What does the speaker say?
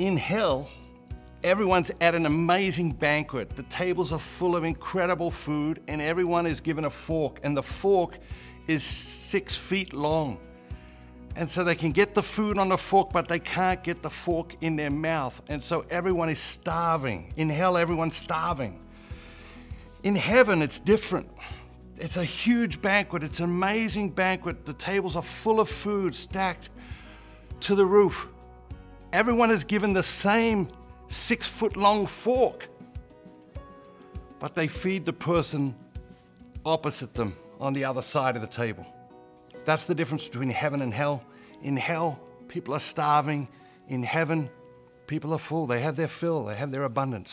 In hell, everyone's at an amazing banquet. The tables are full of incredible food, and everyone is given a fork, and the fork is six feet long. And so they can get the food on the fork, but they can't get the fork in their mouth. And so everyone is starving. In hell, everyone's starving. In heaven, it's different. It's a huge banquet. It's an amazing banquet. The tables are full of food stacked to the roof. Everyone is given the same six foot long fork, but they feed the person opposite them on the other side of the table. That's the difference between heaven and hell. In hell, people are starving. In heaven, people are full. They have their fill, they have their abundance.